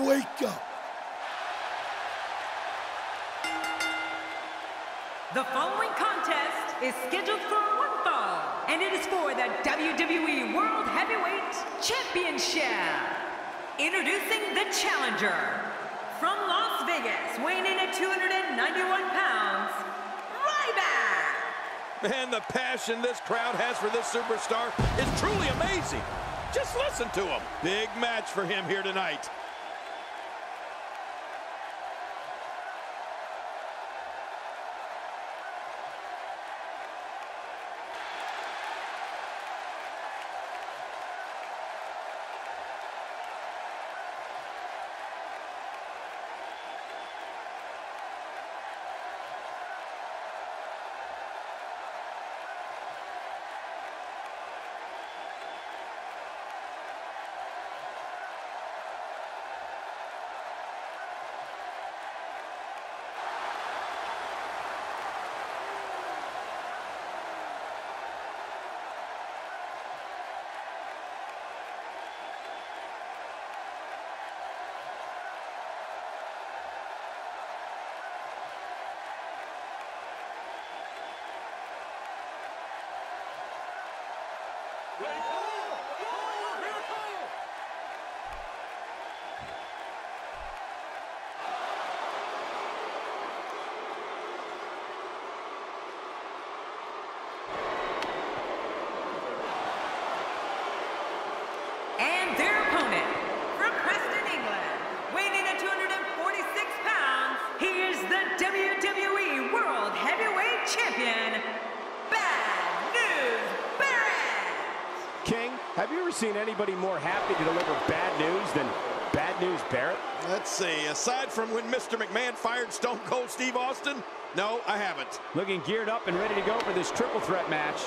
Wake up! The following contest is scheduled for one fall, and it is for the WWE World Heavyweight Championship. Introducing the challenger from Las Vegas, weighing in at 291 pounds, Ryback. Man, the passion this crowd has for this superstar is truly amazing. Just listen to him. Big match for him here tonight. Seen anybody more happy to deliver bad news than Bad News Barrett? Let's see. Aside from when Mr. McMahon fired Stone Cold Steve Austin, no, I haven't. Looking geared up and ready to go for this triple threat match.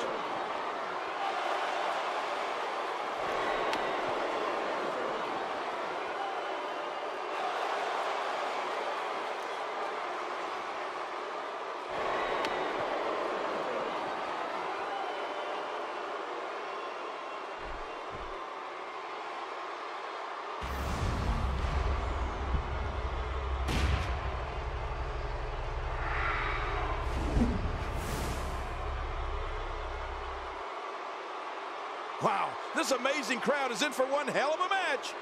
Wow, this amazing crowd is in for one hell of a match.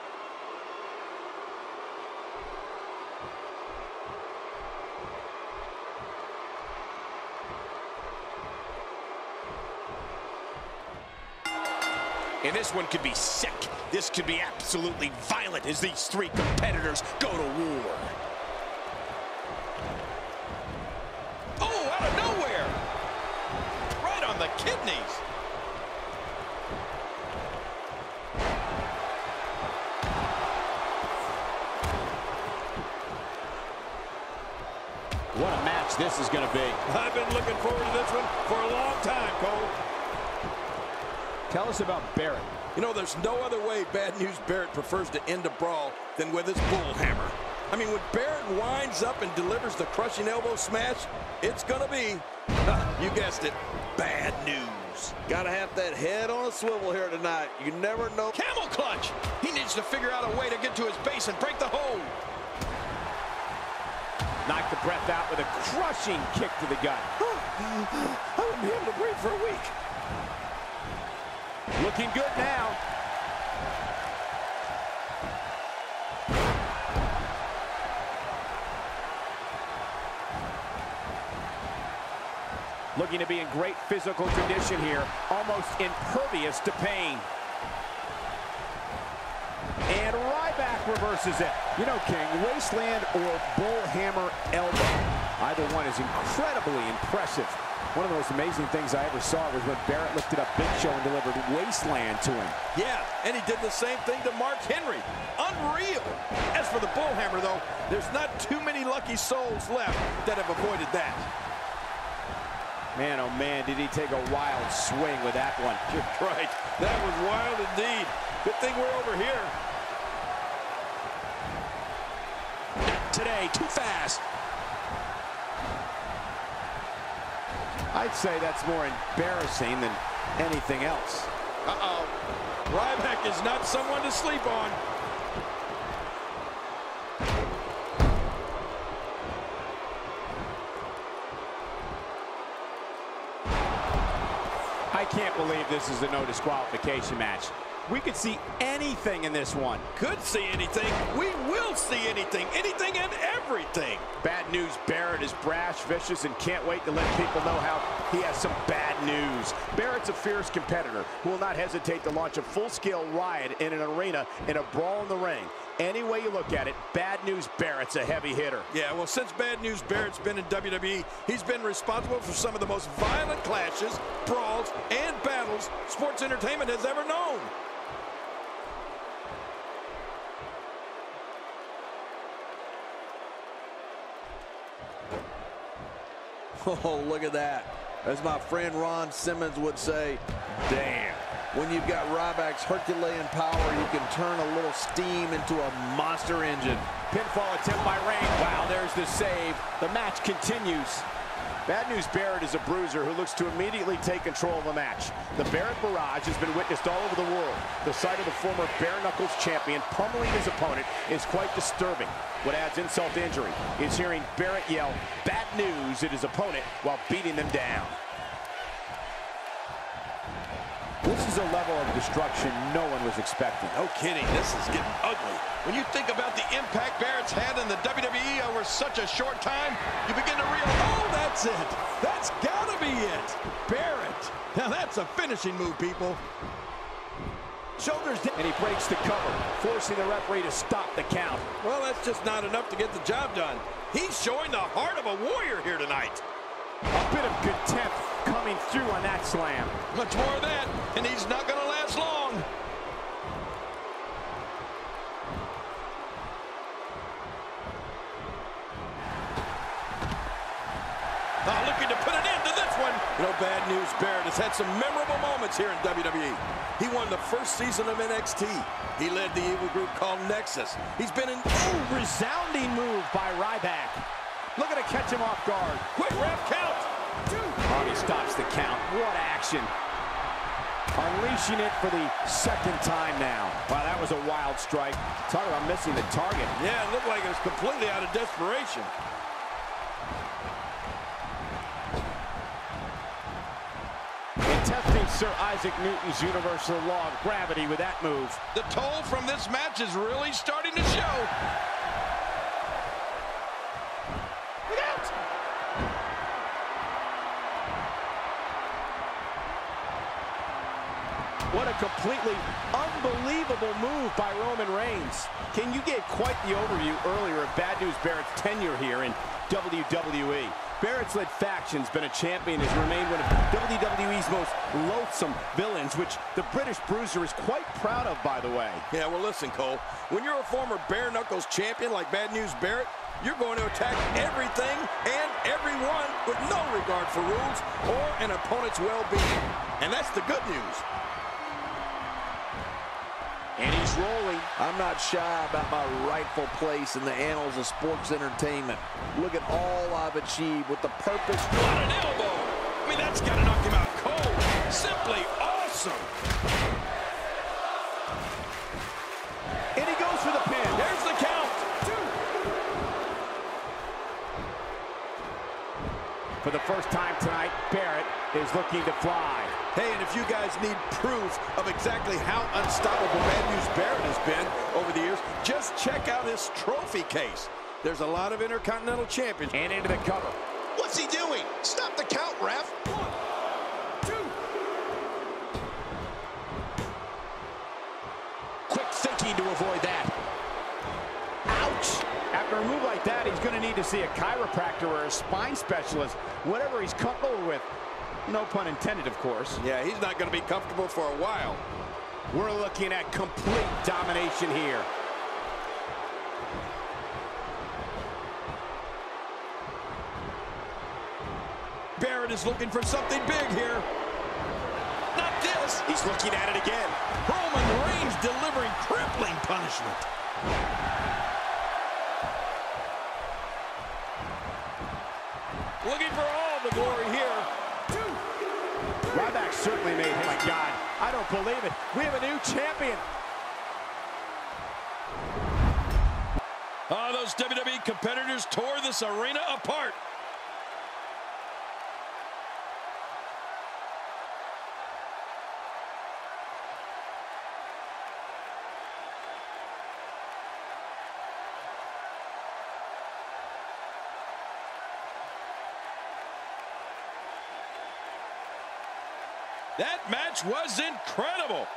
And this one could be sick. This could be absolutely violent as these three competitors go to war. Oh, out of nowhere. Right on the kidneys. This is going to be. I've been looking forward to this one for a long time, Cole. Tell us about Barrett. You know, there's no other way Bad News Barrett prefers to end a brawl than with his bull hammer. I mean, when Barrett winds up and delivers the crushing elbow smash, it's gonna be, you guessed it, bad news. Gotta have that head on a swivel here tonight. You never know. Camel clutch! He needs to figure out a way to get to his base and break the hold. Knocked the breath out with a crushing kick to the gut. I wouldn't be able to breathe for a week. Looking good now. Looking to be in great physical condition here, almost impervious to pain. And Ryback reverses it. You know, King, wasteland or bullhammer elbow. Either one is incredibly impressive. One of the most amazing things I ever saw was when Barrett lifted up Big Show and delivered wasteland to him. Yeah, and he did the same thing to Mark Henry. Unreal. As for the bullhammer, though, there's not too many lucky souls left that have avoided that. Man, oh man, did he take a wild swing with that one. You're right. That was wild indeed. Good thing we're over here. today. Too fast. I'd say that's more embarrassing than anything else. Uh-oh. Ryback is not someone to sleep on. I can't believe this is a no disqualification match. We could see anything in this one. Could see anything. We will see anything. Anything and everything. Bad news, Barrett is brash, vicious, and can't wait to let people know how he has some bad news. Barrett's a fierce competitor who will not hesitate to launch a full-scale riot in an arena in a brawl in the ring. Any way you look at it, Bad News Barrett's a heavy hitter. Yeah, well, since Bad News Barrett's been in WWE, he's been responsible for some of the most violent clashes, brawls, and battles sports entertainment has ever known. Oh, look at that. As my friend Ron Simmons would say, damn. When you've got Ryback's Herculean power, you can turn a little steam into a monster engine. Pinfall attempt by Reigns. Wow, there's the save. The match continues. Bad News Barrett is a bruiser who looks to immediately take control of the match. The Barrett barrage has been witnessed all over the world. The sight of the former bare knuckles champion pummeling his opponent is quite disturbing. What adds insult to injury is hearing Barrett yell bad news at his opponent while beating them down. This is a level of destruction no one was expecting. No kidding, this is getting ugly. When you think about the impact Barrett's had in the WWE over such a short time, you begin to realize, oh, that's it. That's gotta be it. Barrett. Now that's a finishing move, people. Shoulders down, and he breaks the cover, forcing the referee to stop the count. Well, that's just not enough to get the job done. He's showing the heart of a warrior here tonight. A bit of contempt coming through on that slam. Much more of that, and he's not going to last long. Oh, looking to put an end to this one. You know, bad news, Barrett has had some memorable moments here in WWE. He won the first season of NXT. He led the evil group called Nexus. He's been in... Oh, resounding move by Ryback. Looking to catch him off guard. Quick ref count. Oh, he stops the count. What action. Unleashing it for the second time now. Wow, that was a wild strike. Talk about missing the target. Yeah, it looked like it was completely out of desperation. testing Sir Isaac Newton's universal law of gravity with that move. The toll from this match is really starting to show. Look out! What a completely move by Roman Reigns. King, you gave quite the overview earlier of Bad News Barrett's tenure here in WWE. Barrett's led factions, been a champion, has remained one of WWE's most loathsome villains, which the British Bruiser is quite proud of, by the way. Yeah, well, listen, Cole. When you're a former bare knuckles champion like Bad News Barrett, you're going to attack everything and everyone with no regard for rules or an opponent's well-being. And that's the good news. And he's rolling. I'm not shy about my rightful place in the annals of sports entertainment. Look at all I've achieved with the purpose. What an elbow! I mean, that's got to knock him out cold. Simply awesome. And he goes for the pin. There's the count. Two. For the first time tonight, Barrett is looking to fly. Hey, and if you guys need proof of exactly how unstoppable Bad News Barrett has been over the years, just check out his trophy case. There's a lot of Intercontinental Champions. And into the cover. What's he doing? Stop the count, ref. One, two. Quick thinking to avoid that. Ouch! After a move like that, he's going to need to see a chiropractor or a spine specialist, whatever he's comfortable with. No pun intended, of course. Yeah, he's not going to be comfortable for a while. We're looking at complete domination here. Barrett is looking for something big here. Not this. He's looking at it again. Roman Reigns delivering crippling punishment. Looking for all the glory certainly made, oh my God, I don't believe it. We have a new champion. Oh, those WWE competitors tore this arena apart. That match was incredible.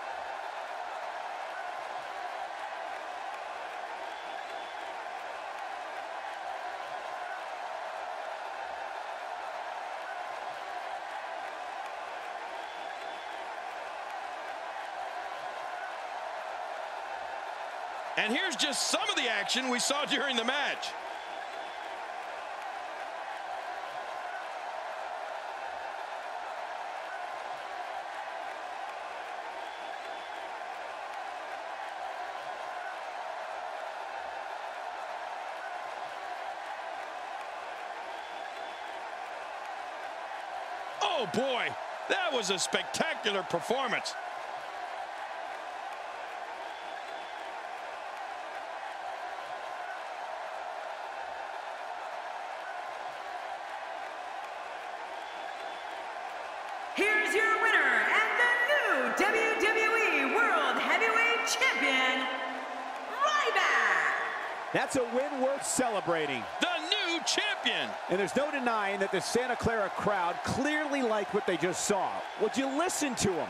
And here's just some of the action we saw during the match. Boy, that was a spectacular performance. Here's your winner and the new WWE World Heavyweight Champion, Ryback. That's a win worth celebrating. The champion. And there's no denying that the Santa Clara crowd clearly liked what they just saw. Would you listen to them?